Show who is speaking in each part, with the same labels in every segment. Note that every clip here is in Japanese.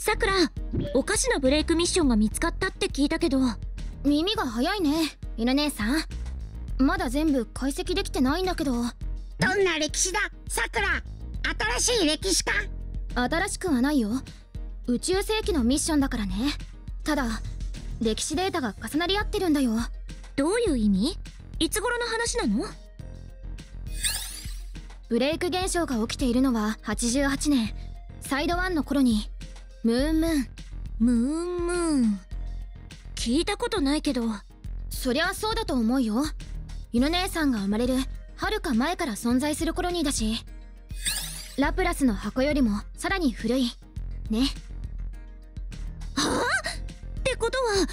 Speaker 1: さくらおかしなブレイクミッションが見つかったって聞いたけど。
Speaker 2: 耳が早いね犬姉さん。まだ全部解析できてないんだけど。どん
Speaker 3: な歴史ださくら。新しい歴史か。
Speaker 2: 新しくはないよ。宇宙世紀のミッションだからね。ただ歴史データが重なり合ってるんだよ。
Speaker 1: どういう意味？いつ頃の話なの？
Speaker 2: ブレイク現象が起きているのは88年サイド1の頃にムーンムー。ン
Speaker 1: ムーンムー。ン聞いたことないけど
Speaker 2: そりゃそうだと思うよ。犬姉さんが生まれるはるか前から存在するコロニーだし。ラプラスの箱よりもさらに古い。ね。
Speaker 1: はあってことは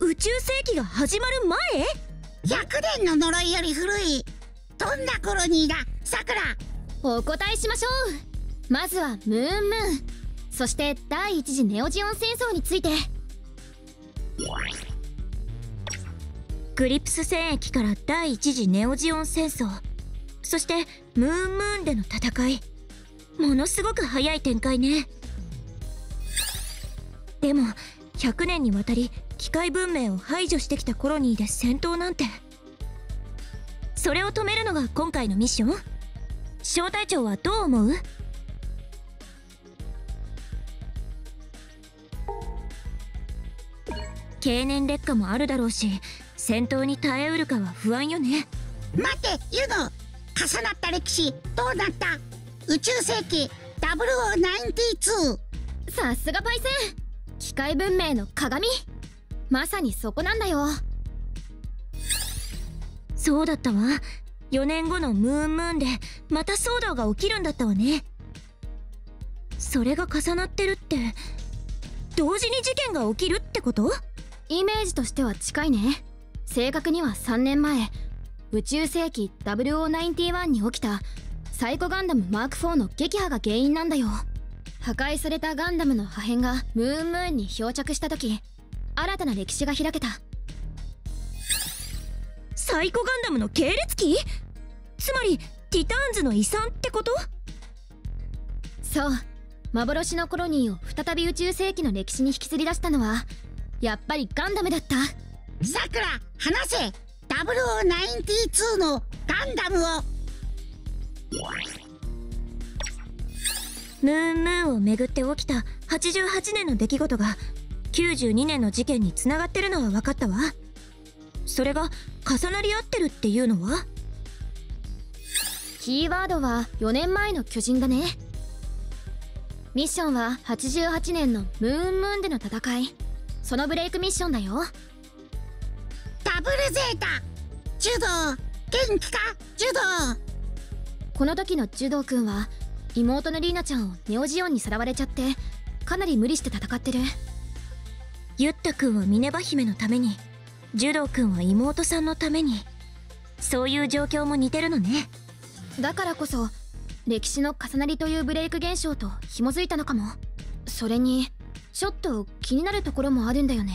Speaker 1: 宇宙世紀が始まる
Speaker 3: 前 ?100 年の呪いより古い。どんなコロニーだ？さくら。
Speaker 2: お答えしましょう。まずはムーンムー。ンそして第一次ネオジオン戦争について。
Speaker 1: グリプス戦役から第一次ネオジオン戦争。そしてムーンムーンでの戦い。ものすごく早い展開ね。でも100年にわたり機械文明を排除してきたコロニーで戦闘なんて。それを止めるのが今回のミッション？小隊長はどう思う？経年劣化もあるだろうし戦闘に耐えうるかは不安よね。
Speaker 3: 待てユノ重なった歴史どうなった？宇宙世紀0092
Speaker 2: さすがパイセン。機械文明の鏡。まさにそこなんだよ。
Speaker 1: そうだったわ。4年後のムーンムーンでまた騒動が起きるんだったわね。それが重なってるって同時に事件が起きるってこと？
Speaker 2: イメージとしては近いね。正確には3年前宇宙世紀0091に起きたサイコガンダムマーク4の撃破が原因なんだよ。破壊されたガンダムの破片がムーンムーンに漂着した時新たな歴史が開けた。
Speaker 1: サイコガンダムの系列機？つまりティターンズの遺産ってこと？
Speaker 2: そう。幻のコロニーを再び宇宙世紀の歴史に引きずり出したのはやっぱりガンダムだった？
Speaker 3: さくら話せ。0092のガンダムを。
Speaker 1: ムーンムーンをめぐって起きた88年の出来事が92年の事件につながってるのは分かったわ。それが重なり合ってるっていうのは？
Speaker 2: キーワードは4年前の巨人だね。ミッションは88年のムーンムーンでの戦いそのブレイクミッションだよ。
Speaker 3: ダブルゼータ。柔道。元気か？柔道。
Speaker 2: この時の柔道くんは妹のリーナちゃんをネオジオンにさらわれちゃってかなり無理して戦ってる。
Speaker 1: ユッタくんはミネバ姫のために柔道くんは妹さんのためにそういう状況も似てるのね。
Speaker 2: だからこそ歴史の重なりというブレイク現象と紐づいたのかも。それにちょっと気になるところもあるんだよね。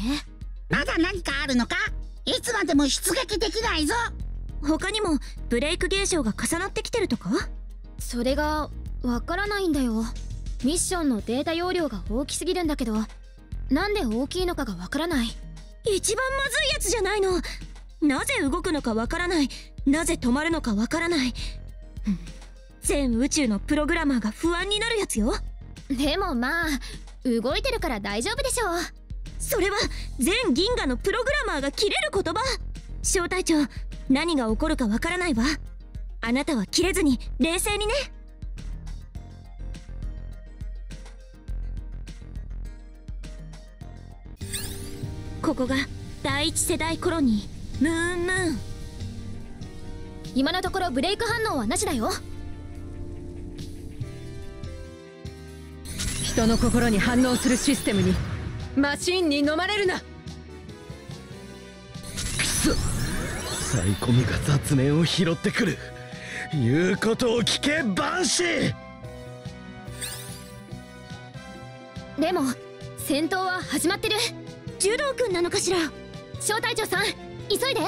Speaker 3: まだ何かあるのか？いつまでも出撃できないぞ。
Speaker 1: 他にもブレイク現象が重なってきてるとか？
Speaker 2: それがわからないんだよ。ミッションのデータ容量が大きすぎるんだけど。なんで大きいのかがわからない。
Speaker 1: 一番まずいやつじゃないの。なぜ動くのかわからない。なぜ止まるのかわからない。全宇宙のプログラマーが不安になるやつよ。
Speaker 2: でもまあ動いてるから大丈夫でしょう。
Speaker 1: それは全銀河のプログラマーが切れる言葉。小隊長何が起こるかわからないわ。あなたは切れずに冷静にね。ここが第一世代コロニームーンムーン。
Speaker 2: 今のところブレイク反応はなしだよ。
Speaker 4: 人の心に反応するシステムにマシンに飲まれるな。く
Speaker 5: そ。サイコミが雑念を拾ってくる。言うことを聞けバンシー。
Speaker 2: でも戦闘は始まってる。
Speaker 1: 柔道君なのかしら。
Speaker 2: 小隊長さん急いで